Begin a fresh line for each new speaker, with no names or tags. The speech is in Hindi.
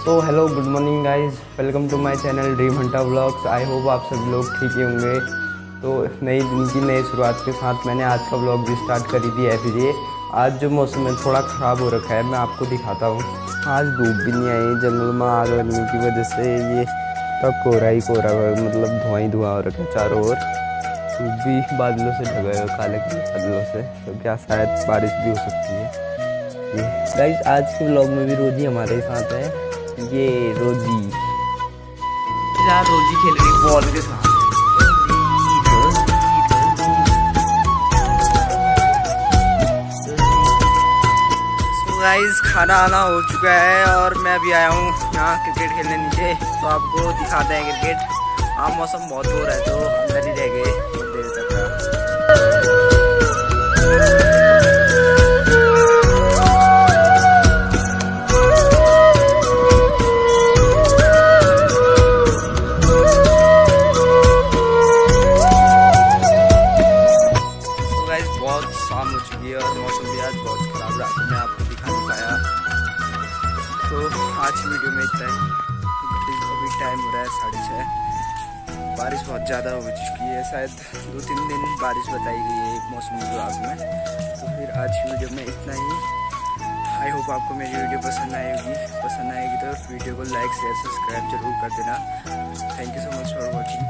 So hello good morning guys welcome to my channel dream hunter blogs I hope आप सब लोग ठीक ही होंगे। तो नई दिन की नई शुरुआत के साथ मैंने आज का ब्लॉग भी स्टार्ट करी दी है। फिर आज जो मौसम है, थोड़ा ख़राब हो रखा है, मैं आपको दिखाता हूँ। आज धूप भी नहीं आई, जंगल में आग लगने की वजह से ये तब कोहरा ही कोहरा मतलब धुआँ ही धुआँ हो रखा है चारों ओर। धूप भी बादलों से ढका है काले बादलों से। तो क्या शायद बारिश भी हो सकती है। गाइस आज के ब्लॉग में भी रोजी हमारे साथ है। ये रोजी।
यार रोजी खेल रही बॉल के साथ। गाइस खाना आना हो चुका है और मैं अभी आया हूँ यहाँ क्रिकेट खेलने नीचे। तो आपको दिखाते हैं क्रिकेट। आप मौसम बहुत हो रहा है तो अंदर ही रह गए। और मौसम भी आज बहुत ख़राब रहा मैं आपको दिखा नहीं पाया। तो आज वीडियो में इतना ही। अभी टाइम हो रहा है साढ़े छः बारिश बहुत ज़्यादा हो चुकी है। शायद दो तीन दिन बारिश बताई गई है मौसम विभाग में। तो फिर आज की वीडियो में इतना ही। आई होप आपको मेरी वीडियो पसंद आएगी। पसंद आएगी तो वीडियो को लाइक शेयर सब्सक्राइब ज़रूर कर देना। Thank you so much for watching